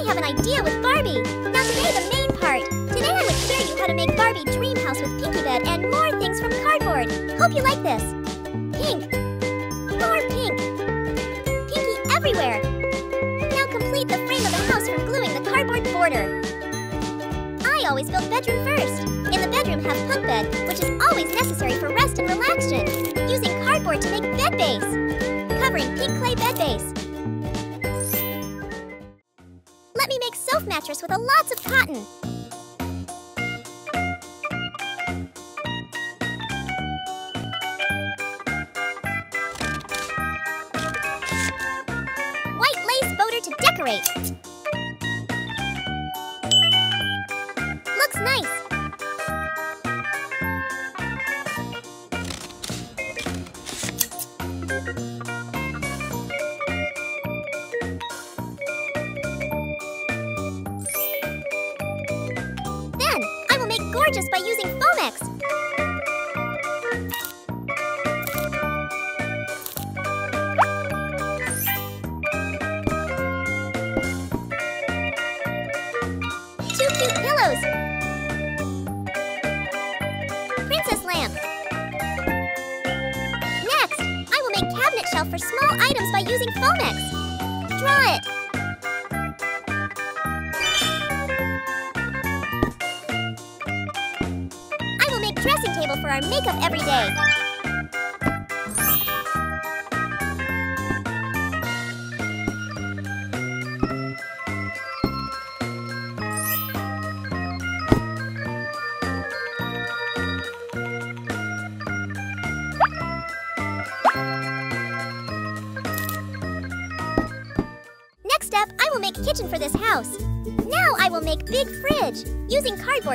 I have an idea with Barbie. Now today the main part. Today I would show you how to make Barbie dream house with Pinky Bed and more things from cardboard. Hope you like this. Pink. More pink. Pinky everywhere. Now complete the frame of the house from gluing the cardboard border. I always build bedroom first. In the bedroom have punk bed, which is always necessary for rest and relaxation. Using cardboard to make bed base. Covering pink clay bed base. Let me make sofa mattress with a lots of cotton.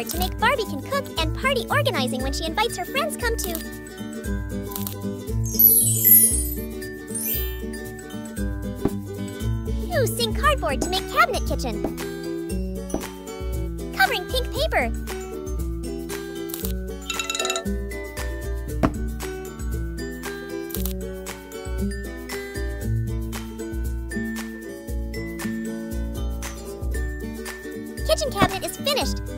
To make Barbie can cook and party organizing when she invites her friends come to. Using cardboard to make cabinet kitchen. Covering pink paper. Kitchen cabinet is finished.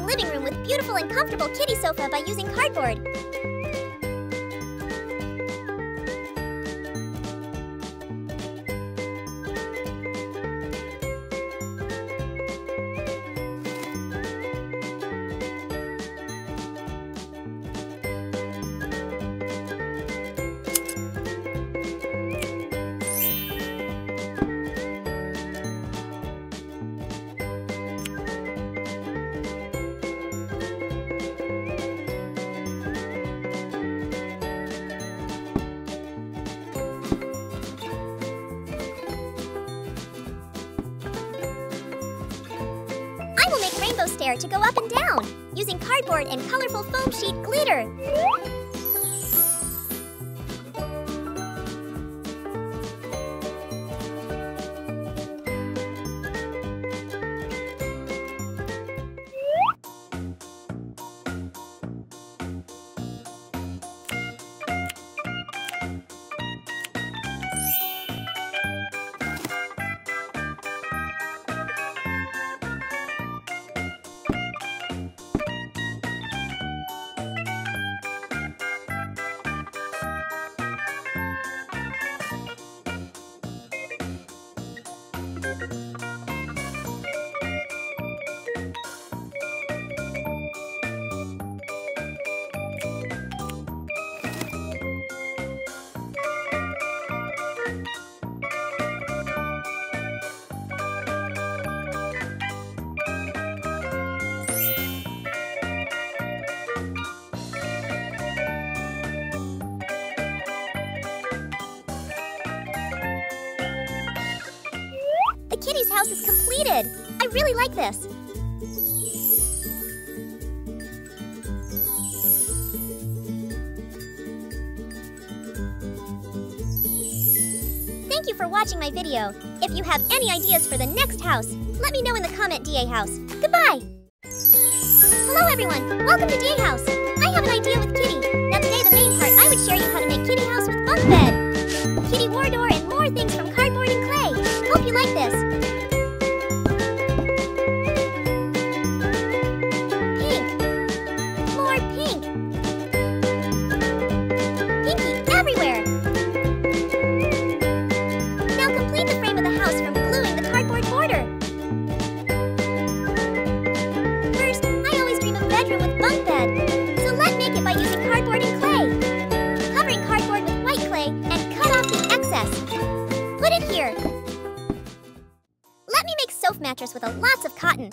living room with beautiful and comfortable kitty sofa by using cardboard. and colorful foam sheet glitter. Thank you for watching my video. If you have any ideas for the next house, let me know in the comment DA House. Goodbye! Hello everyone, welcome to DA House. I have an idea with Kitty. mattress with a lots of cotton,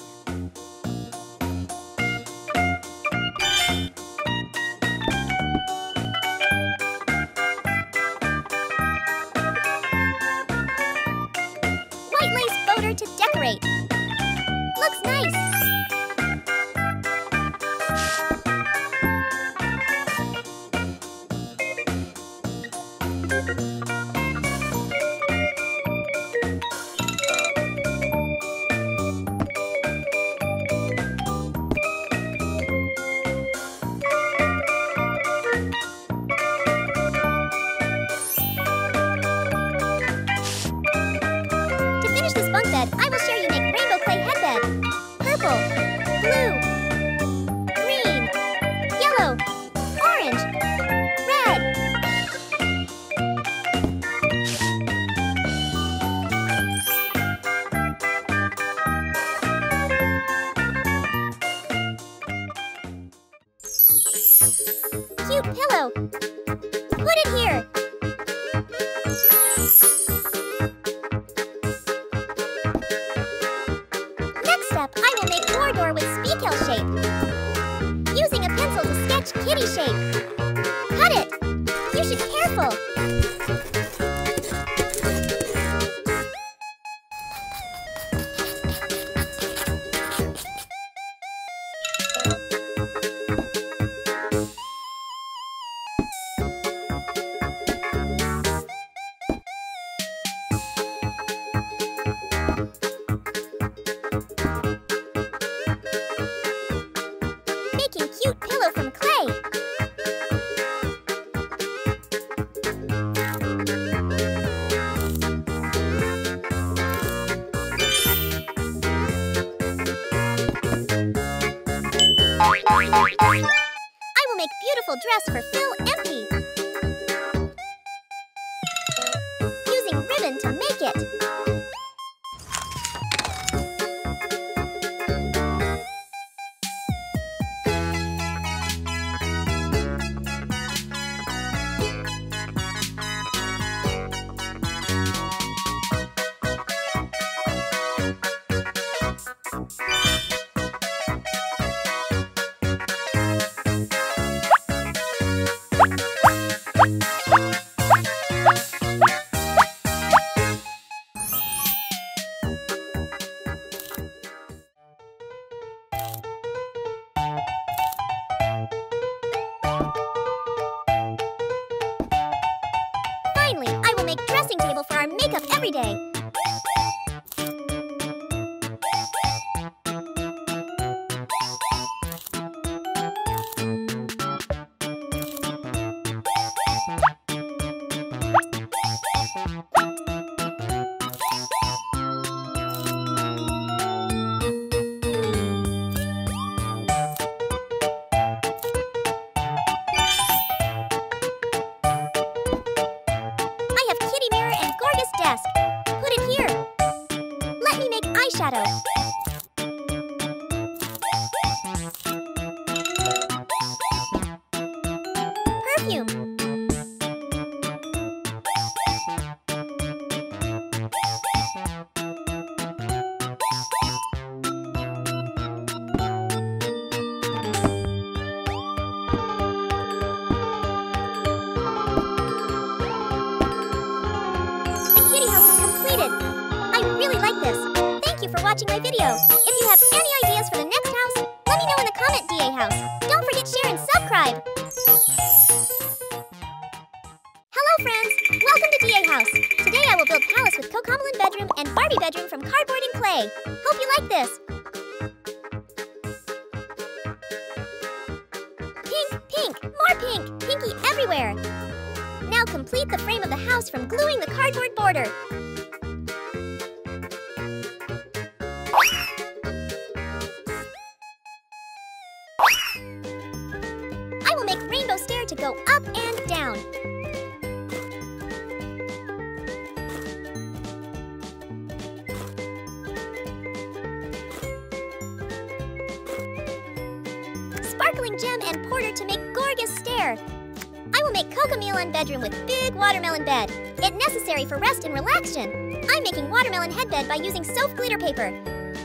watermelon headbed by using soft glitter paper.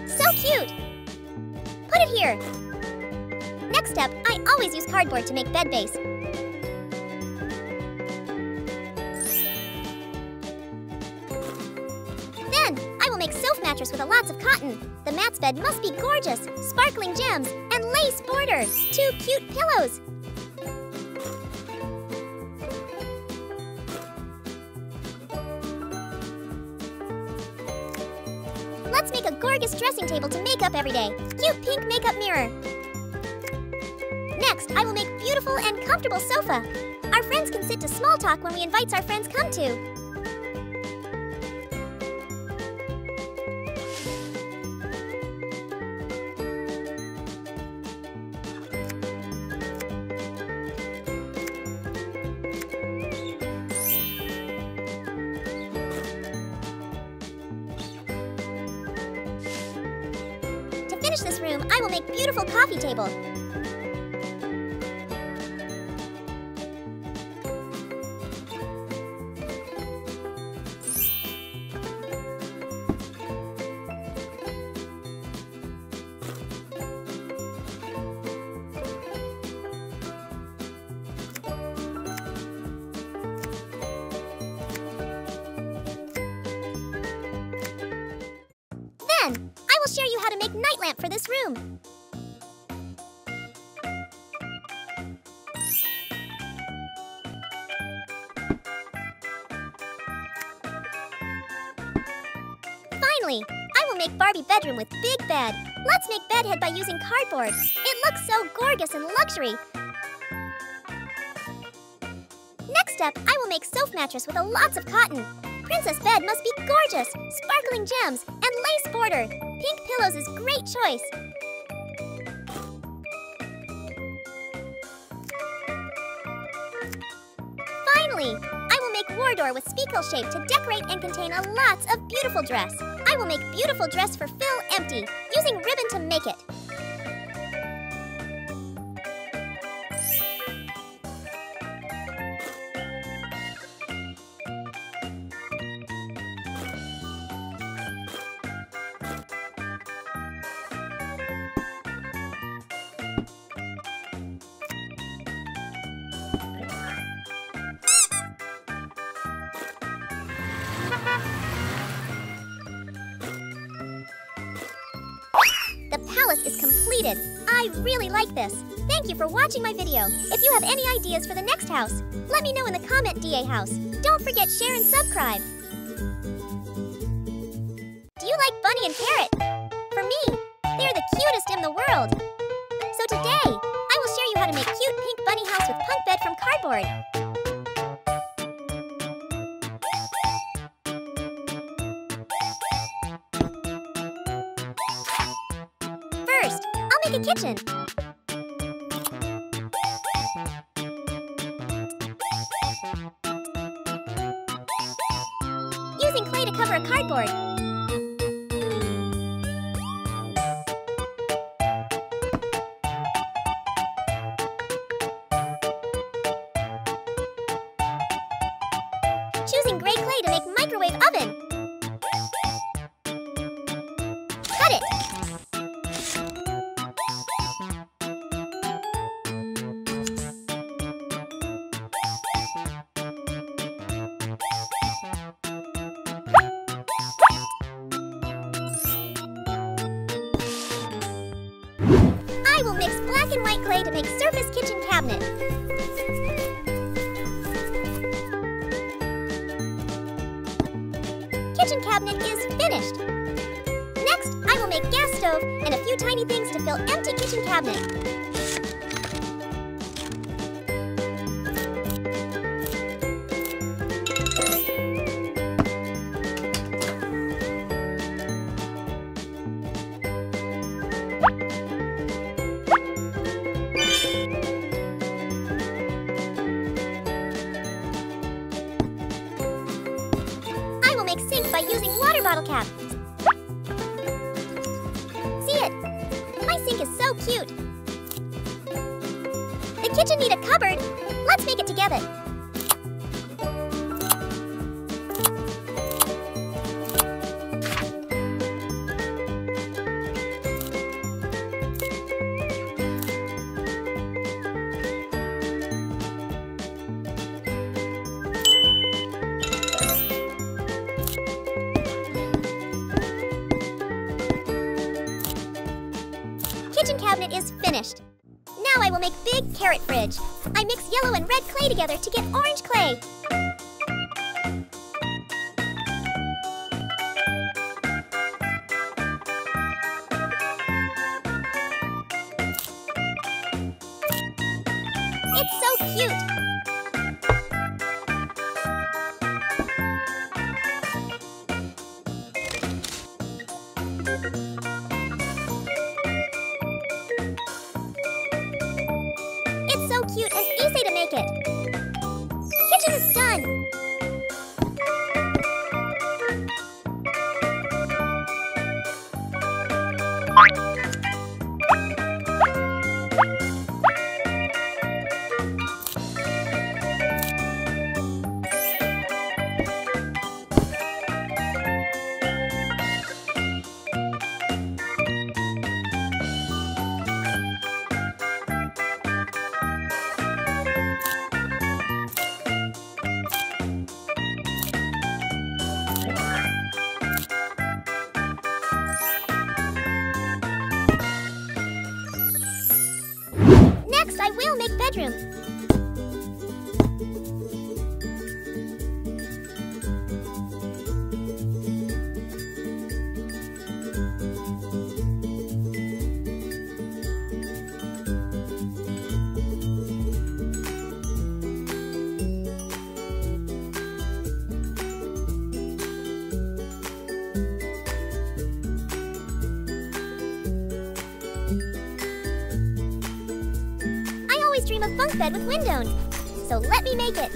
So cute! Put it here! Next up, I always use cardboard to make bed base. Then, I will make soft mattress with a lots of cotton. The mat's bed must be gorgeous, sparkling gems, and lace borders. Two cute Let's make a gorgeous dressing table to make up every day. Cute pink makeup mirror. Next, I will make beautiful and comfortable sofa. Our friends can sit to small talk when we invite our friends come to. Let's make bedhead by using cardboard. It looks so gorgeous and luxury. Next up, I will make sofa mattress with a lots of cotton. Princess bed must be gorgeous, sparkling gems, and lace border. Pink pillows is great choice. Finally, I will make wardor with speckle shape to decorate and contain a lots of beautiful dress. I will make beautiful dress for Phil empty, using ribbon to make it. Is completed. I really like this. Thank you for watching my video. If you have any ideas for the next house, let me know in the comment DA house. Don't forget share and subscribe. Water bottle cap. Bed with windows. So let me make it.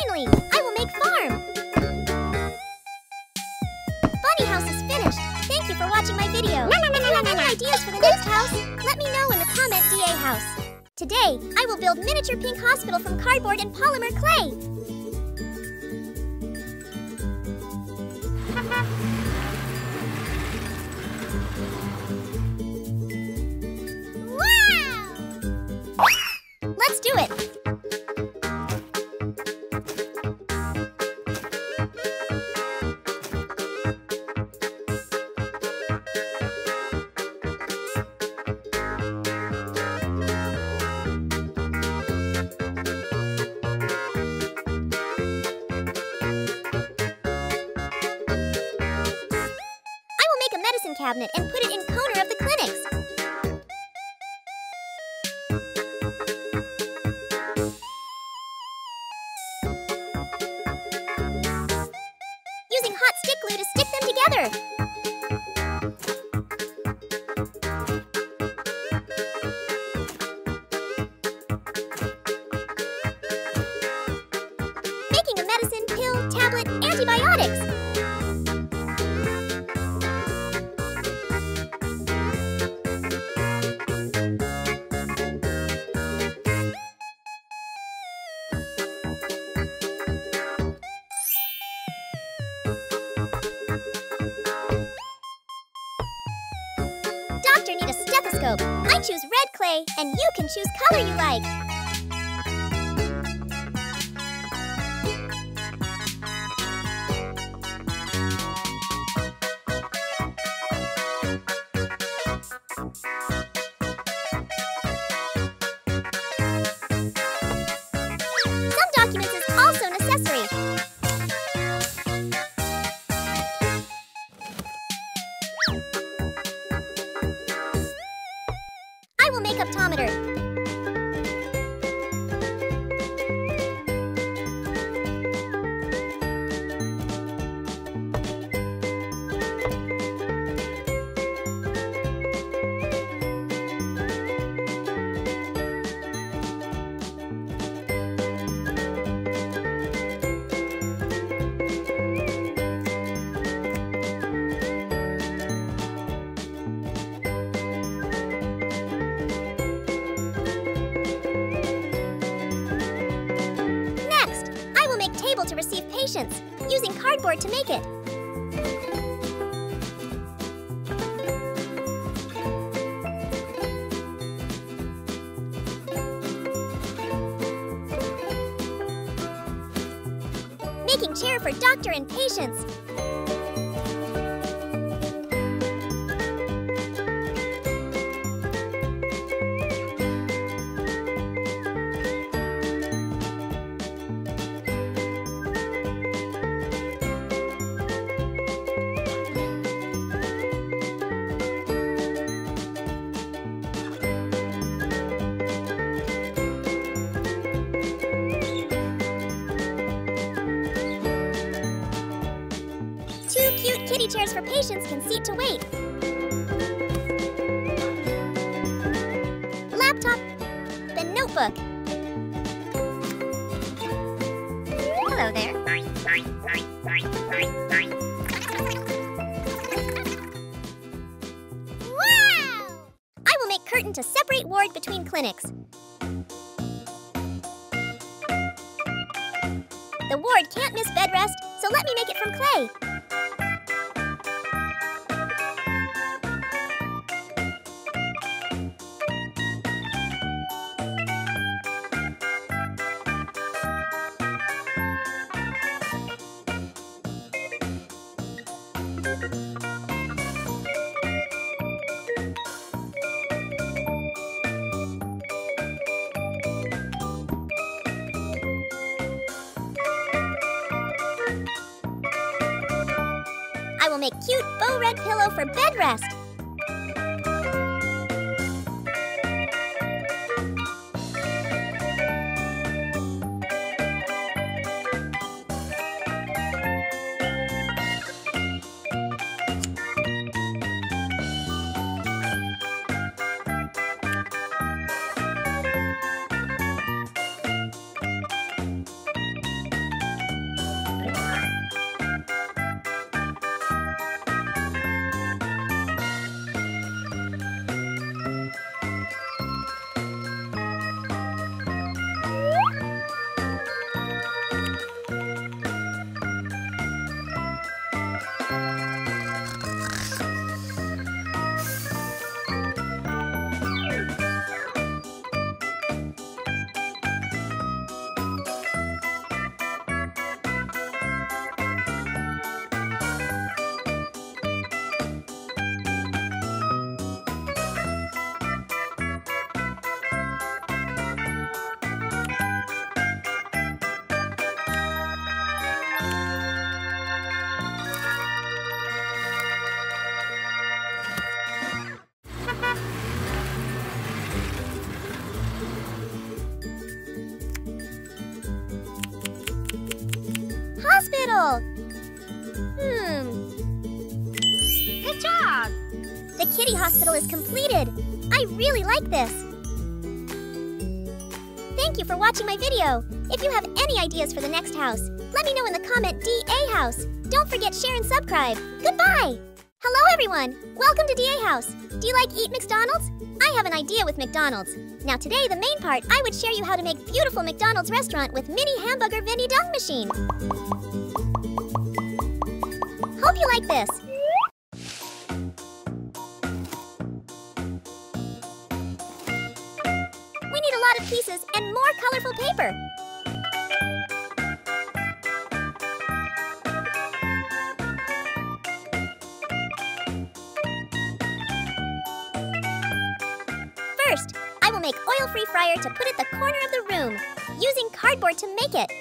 Finally, I will make farm. Bunny house is finished. Thank you for watching my video. If you have any ideas for the next house, let me know in the comment DA house. Today, I will build miniature pink hospital from cardboard and polymer clay. And you can choose color you like. Make cardboard to make it. Making chair for doctor and patients. Can seat to wait. Laptop. The notebook. Hello there. Wow! I will make curtain to separate ward between clinics. I will make cute bow red pillow for bed rest. House. Don't forget share and subscribe. Goodbye! Hello everyone! Welcome to DA House. Do you like Eat McDonald's? I have an idea with McDonald's. Now today, the main part, I would share you how to make beautiful McDonald's restaurant with mini hamburger Vinny Dunk machine. Hope you like this. We need a lot of pieces and more colorful paper. Fryer to put at the corner of the room, using cardboard to make it.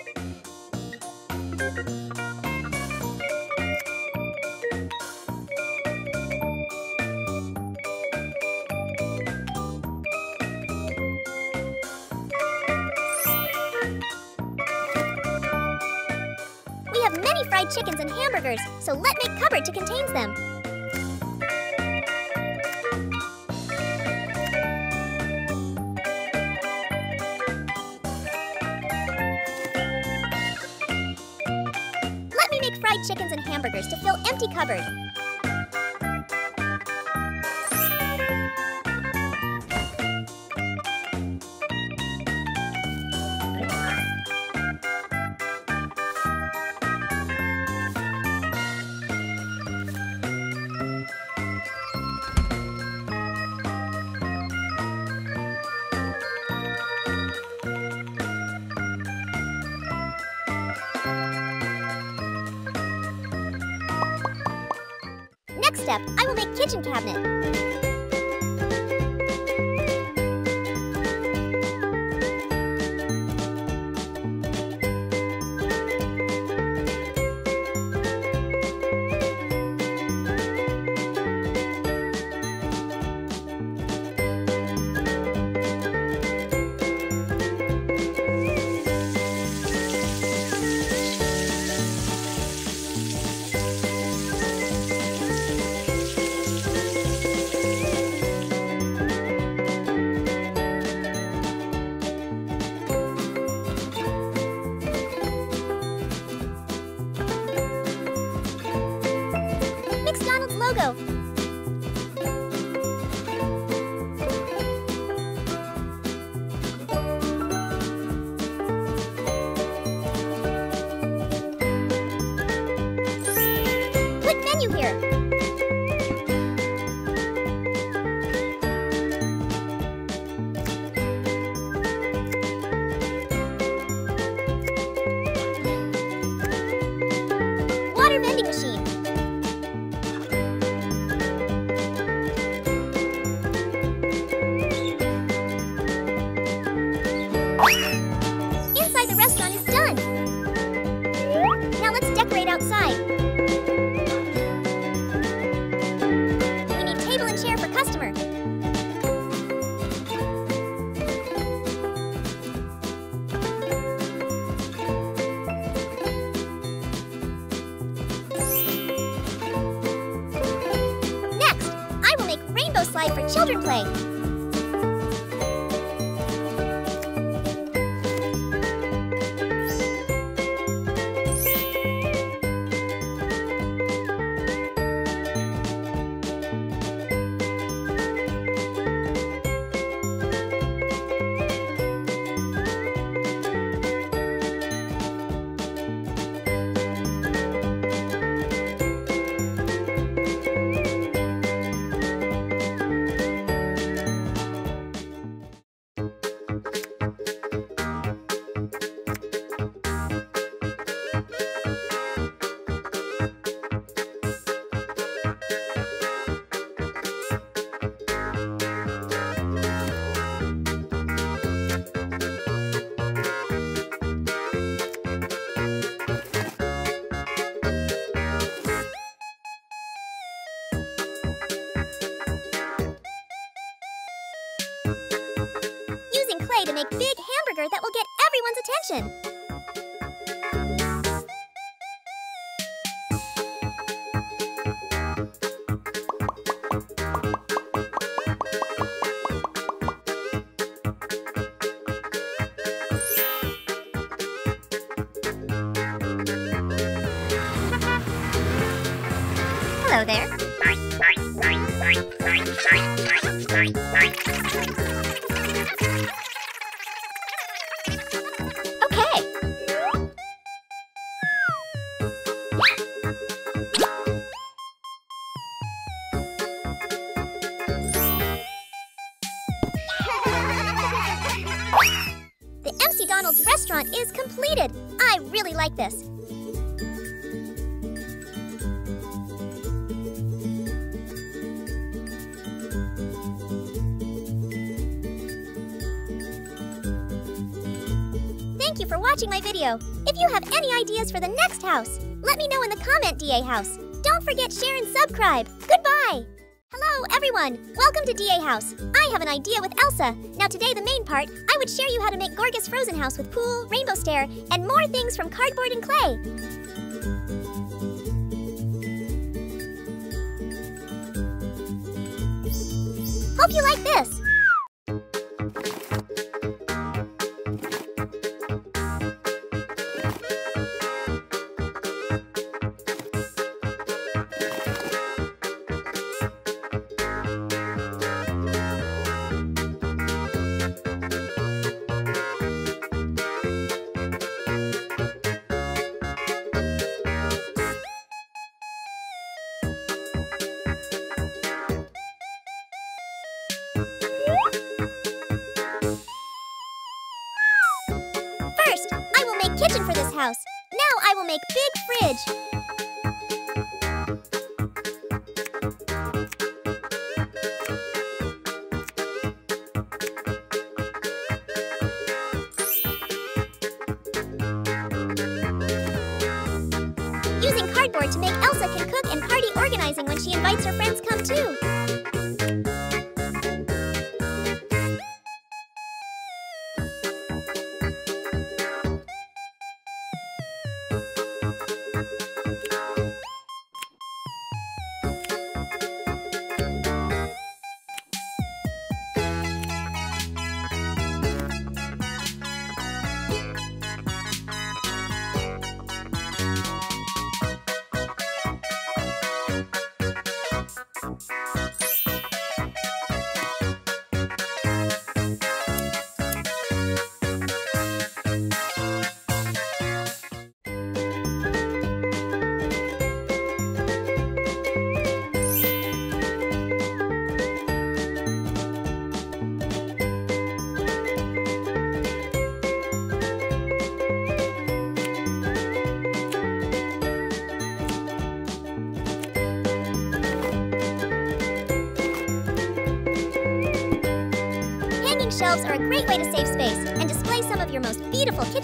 We have many fried chickens and hamburgers, so let make cupboard to contain them. Hamburgers to fill empty cupboard. Cabinet. Attention. DA House. Don't forget share and subscribe. Goodbye! Hello, everyone! Welcome to DA House. I have an idea with Elsa. Now today, the main part, I would share you how to make Gorgas Frozen House with pool, rainbow stair, and more things from cardboard and clay. Hope you like this! this house. Now I will make big fridge. Using cardboard to make Elsa can cook and party organizing when she invites her friends come too.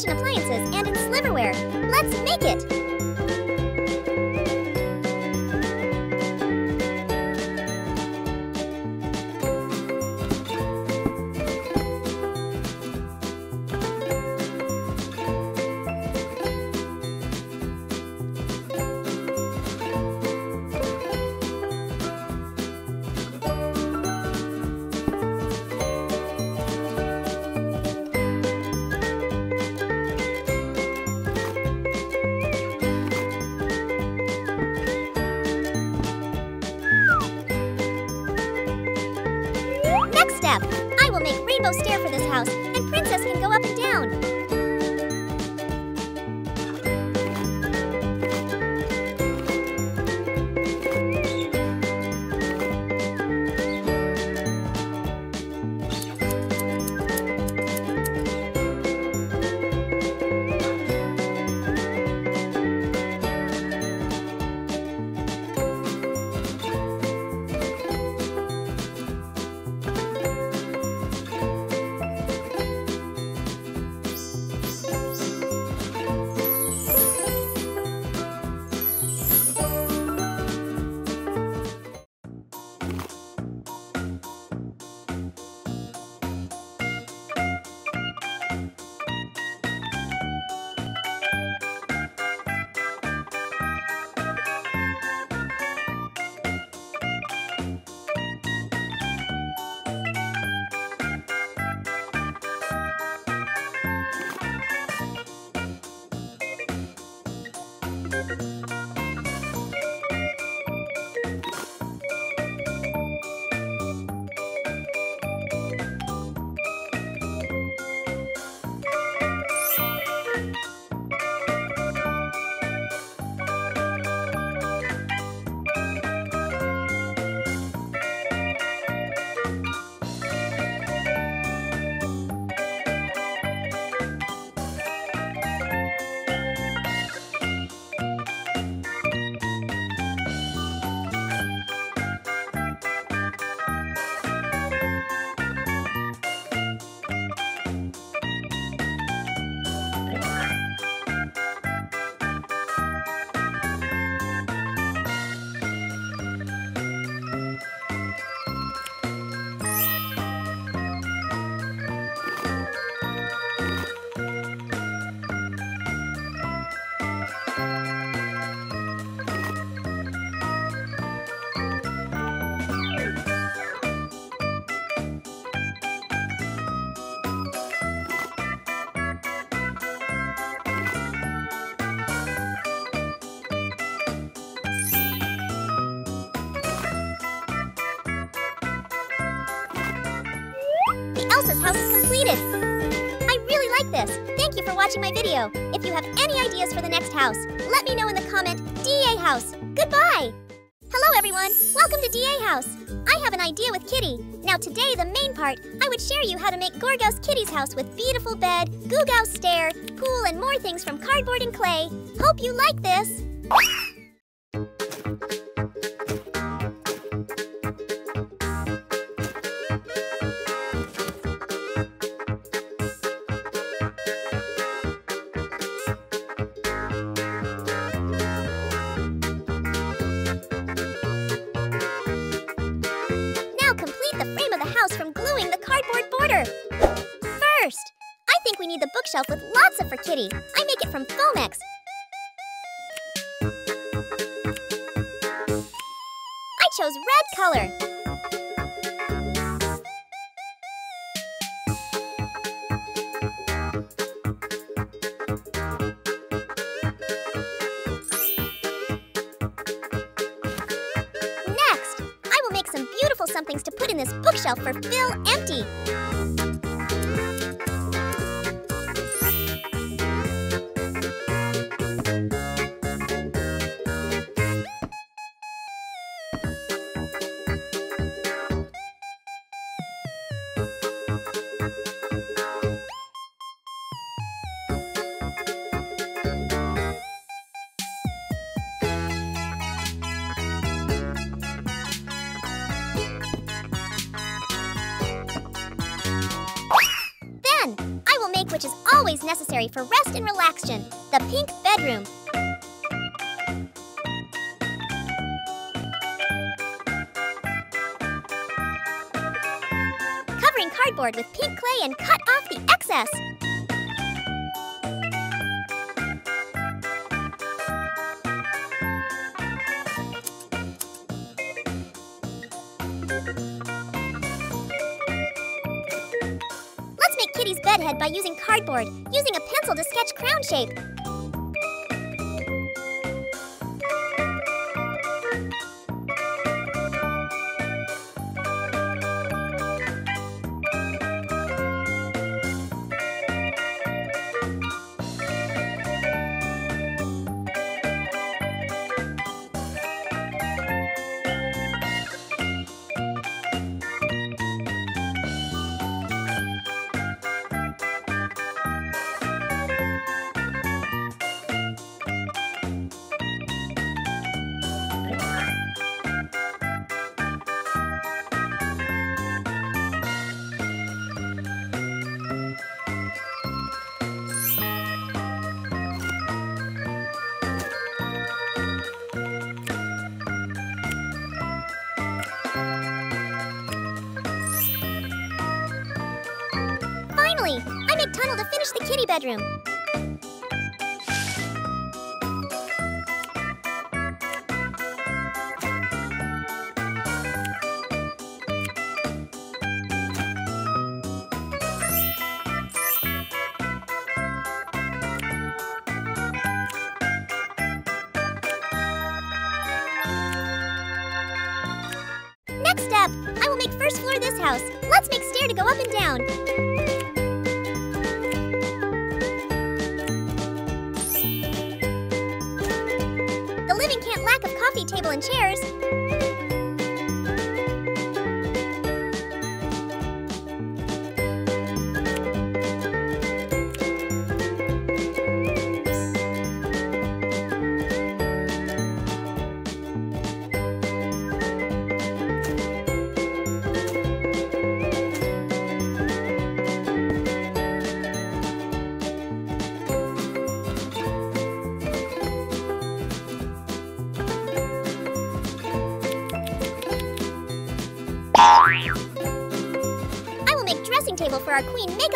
Kitchen appliances Thank you for watching my video. If you have any ideas for the next house, let me know in the comment DA House. Goodbye! Hello everyone, welcome to DA House. I have an idea with Kitty. Now today, the main part, I would share you how to make Gorgos Kitty's house with beautiful bed, Goo stair, pool, and more things from cardboard and clay. Hope you like this. Which is always necessary for rest and relaxation, the pink bedroom. Covering cardboard with pink clay and cut off the excess. Let's make Kitty's bed head by using cardboard, using a pencil to sketch crown shape. House. Let's make stair to go up and down.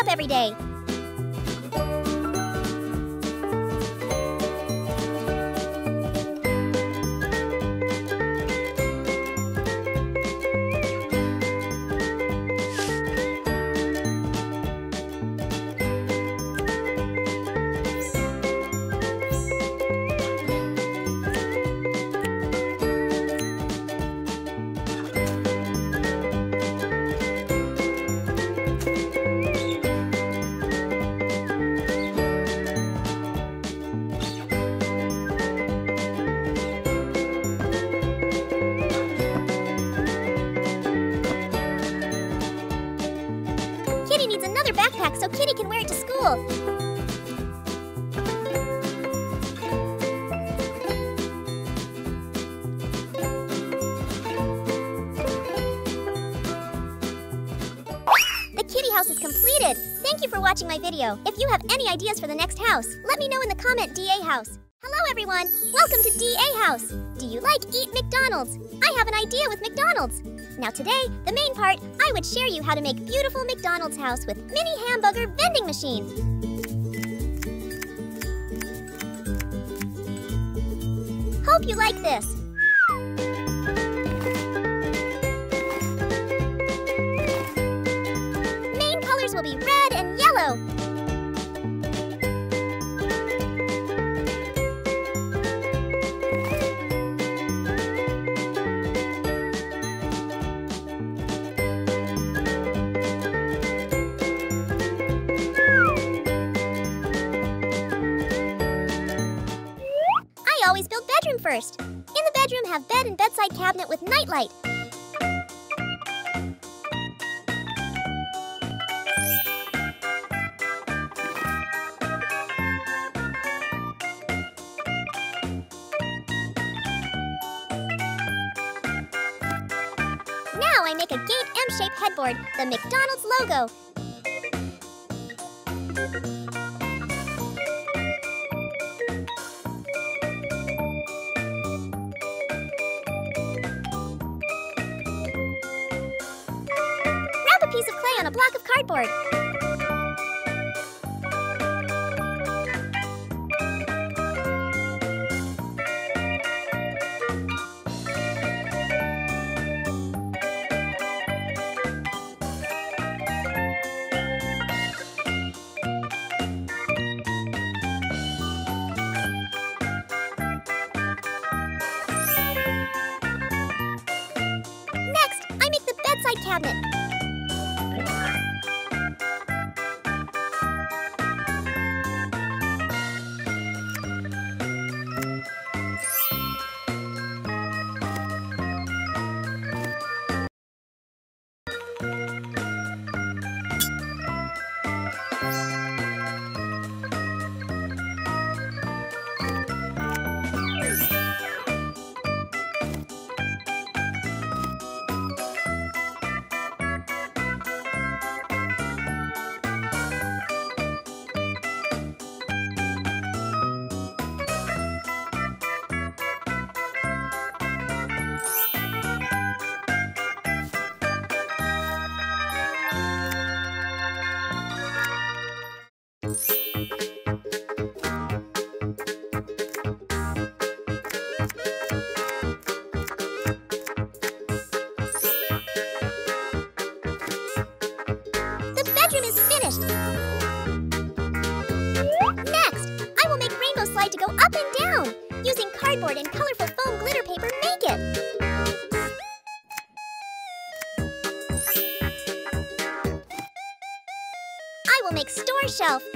Every day. If you have any ideas for the next house, let me know in the comment DA House. Hello everyone! Welcome to DA House! Do you like Eat McDonald's? I have an idea with McDonald's! Now today, the main part, I would share you how to make beautiful McDonald's house with mini hamburger vending machine. Hope you like this! Main colors will be red and yellow. First. In the bedroom, have bed and bedside cabinet with nightlight. Now I make a gate M-shaped headboard, the McDonald's logo. Shelf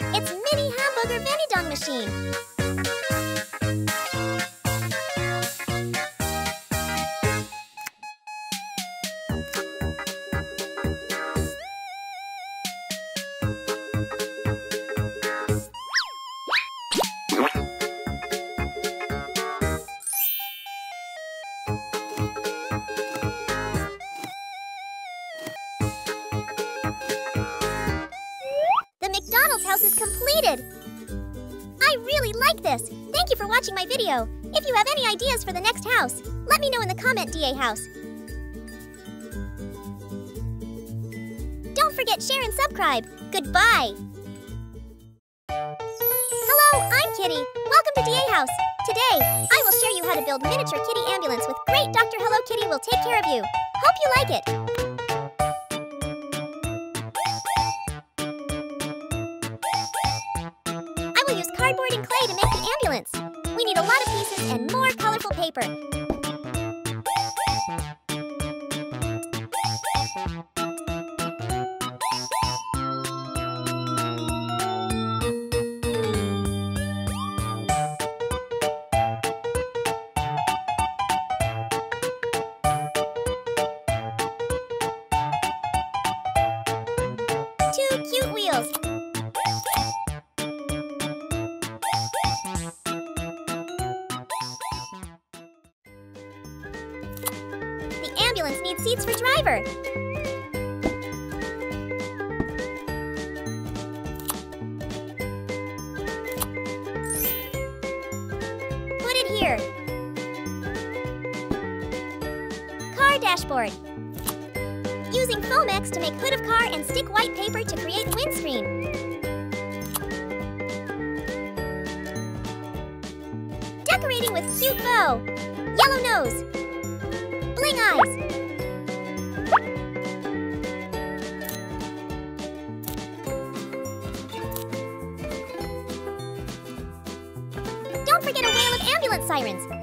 It's Mini Hamburger Vanidong Machine. My video. If you have any ideas for the next house, let me know in the comment DA house. Don't forget share and subscribe. Goodbye. Hello, I'm Kitty. Welcome to DA House. Today, I will show you how to build miniature kitty ambulance with great Dr. Hello Kitty will take care of you. Hope you like it. paper. sparkling eyes! Don't forget a whale of ambulance sirens!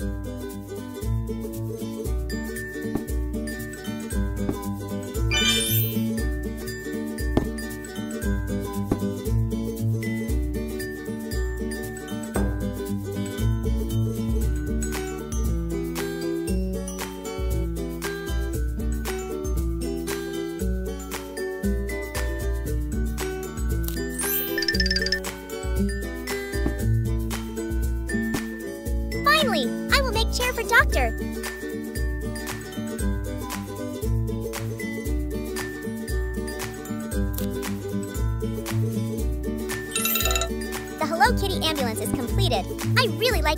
Thank you.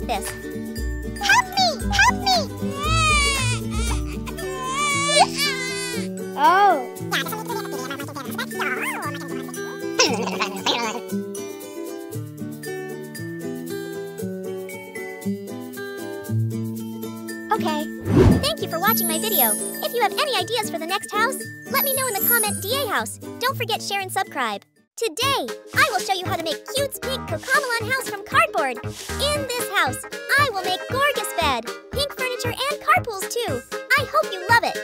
this. Help me! Help me! oh. Okay. Thank you for watching my video. If you have any ideas for the next house, let me know in the comment DA house. Don't forget share and subscribe. Today, I will show you how to make Cute's pink Cocomelon house from cardboard. In this house, I will make Gorgas bed, pink furniture, and carpools too. I hope you love it.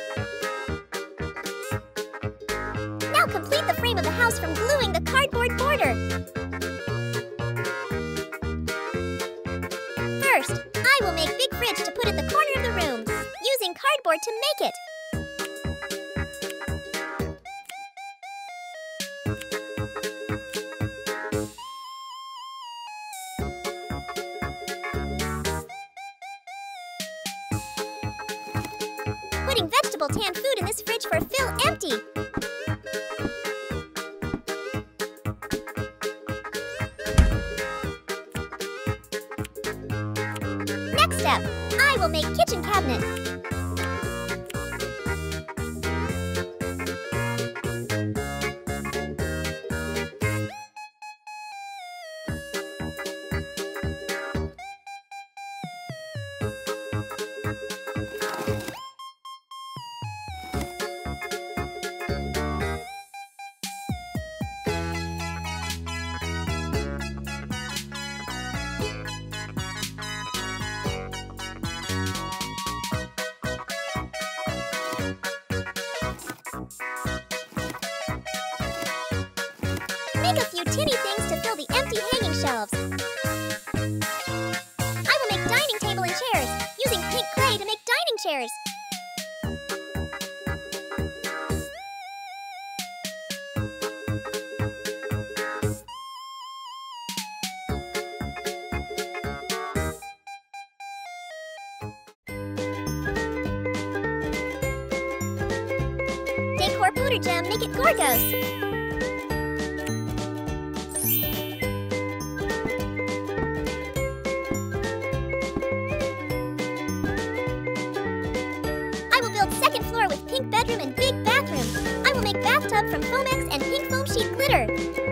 Now complete the frame of the house from gluing the cardboard border. First, I will make Big Fridge to put in the corner of the room, using cardboard to make it. From Foamex and pink foam sheet glitter.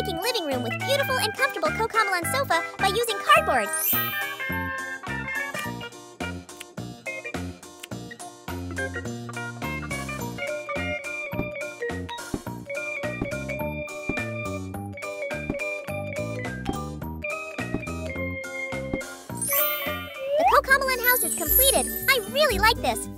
making living room with beautiful and comfortable Cocomelon sofa by using cardboard. The Cocomelon house is completed. I really like this.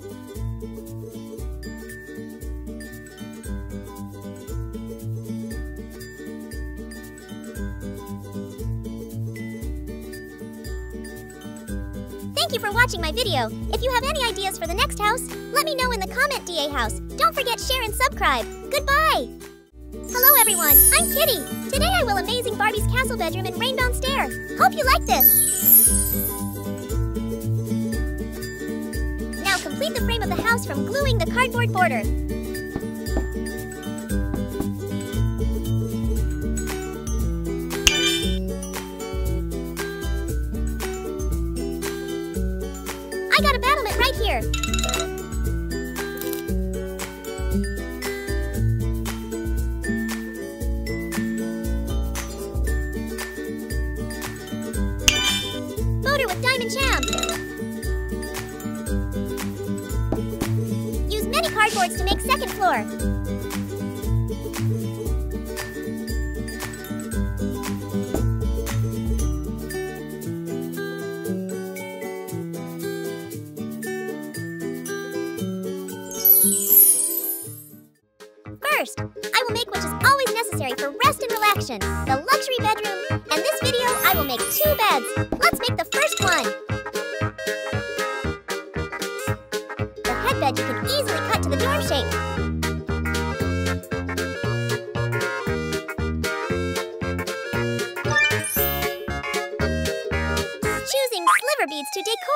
watching my video. If you have any ideas for the next house, let me know in the comment DA house. Don't forget share and subscribe. Goodbye! Hello everyone, I'm Kitty. Today I will amazing Barbie's castle bedroom in Rainbow Stair. Hope you like this. Now complete the frame of the house from gluing the cardboard border.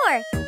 more!